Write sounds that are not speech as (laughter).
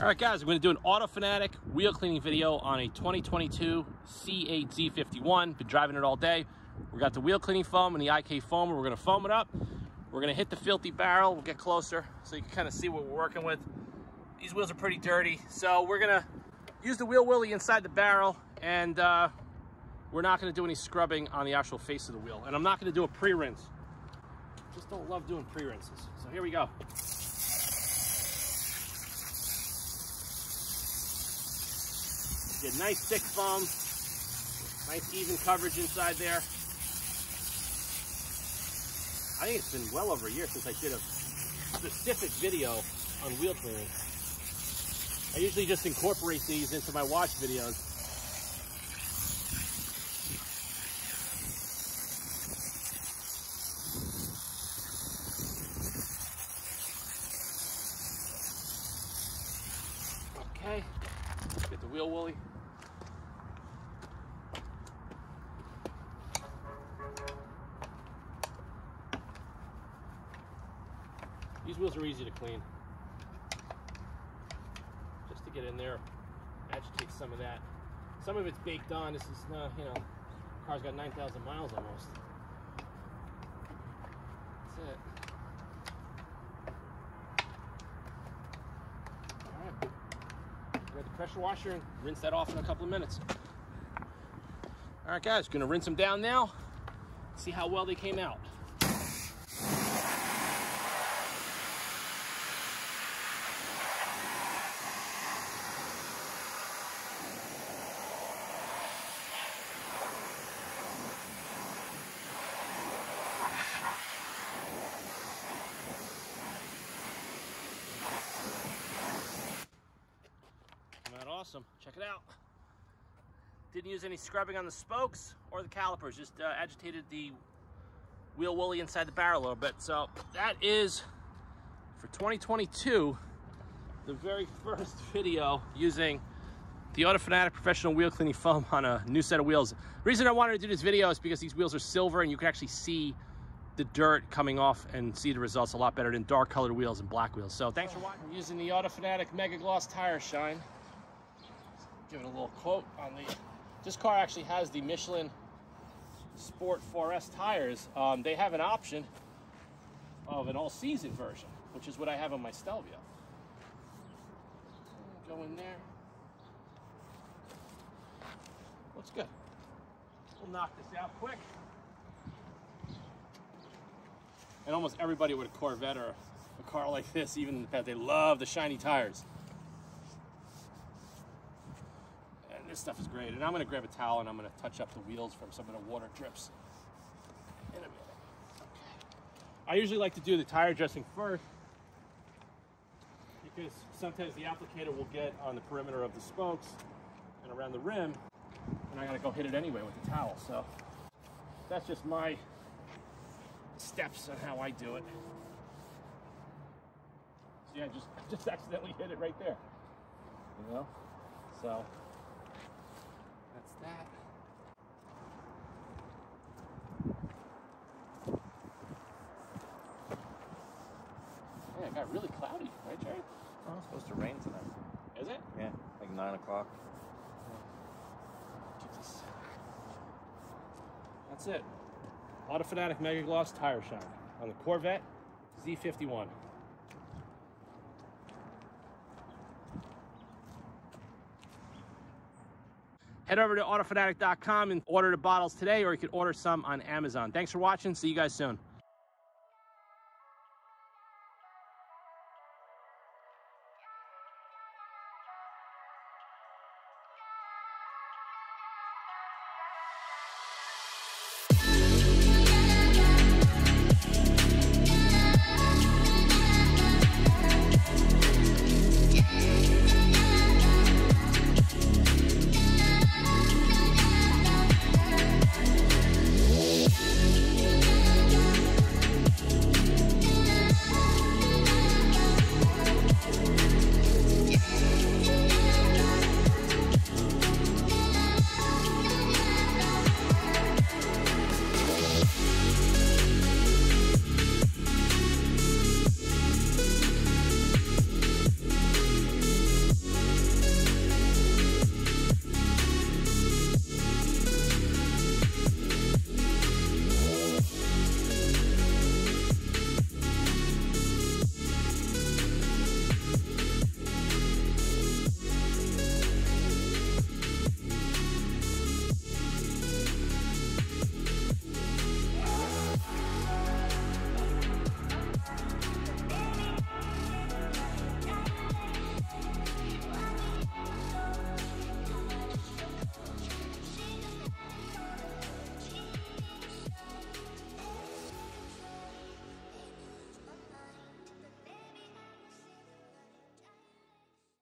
All right, guys, I'm going to do an Auto Fanatic wheel cleaning video on a 2022 C8 Z51. Been driving it all day. We got the wheel cleaning foam and the IK foamer. We're going to foam it up. We're to hit the filthy barrel. We'll get closer so you can kind of see what we're working with. These wheels are pretty dirty. So we're going to use the wheel woolly inside the barrel and uh, we're not going to do any scrubbing on the actual face of the wheel. And I'm not going to do a pre-rinse. Just don't love doing pre-rinses. So here we go. Get nice thick foam, nice even coverage inside there. I think it's been well over a year since I did a specific video on wheel cleaning. I usually just incorporate these into my watch videos. Okay, get the wheel woolly. These wheels are easy to clean. Just to get in there, agitate some of that. Some of it's baked on. This is, uh, you know, car's got 9,000 miles almost. That's it. All right. Grab the pressure washer and rinse that off in a couple of minutes. All right, guys, gonna rinse them down now. See how well they came out. Come out awesome. Check it out. Didn't use any scrubbing on the spokes or the calipers. Just uh, agitated the wheel woolly inside the barrel a little bit. So that is, for 2022, the very (laughs) first video using the Auto Fanatic Professional Wheel Cleaning Foam on a new set of wheels. The reason I wanted to do this video is because these wheels are silver and you can actually see the dirt coming off and see the results a lot better than dark colored wheels and black wheels. So thanks for watching. Using the Auto Fanatic Mega Gloss Tire Shine. Give it a little quote on the, this car actually has the Michelin Sport 4S tires. Um, they have an option of an all-season version, which is what I have on my Stelvio. Go in there. Looks good. We'll knock this out quick. And almost everybody with a Corvette or a car like this, even past, they love the shiny tires. And this stuff is great. And I'm gonna grab a towel and I'm gonna touch up the wheels from some of the water drips in a minute. Okay. I usually like to do the tire dressing first because sometimes the applicator will get on the perimeter of the spokes and around the rim and I gotta go hit it anyway with the towel. So that's just my steps on how I do it. So yeah, just just accidentally hit it right there. You know? So that's that. Yeah, it got really cloudy, right, Jerry? Oh, it's supposed to rain tonight. Is it? Yeah, like 9 o'clock. Oh, Jesus. That's it. Auto Fanatic Mega Gloss Tire Shine on the Corvette Z51. Head over to autofanatic.com and order the bottles today, or you can order some on Amazon. Thanks for watching. See you guys soon.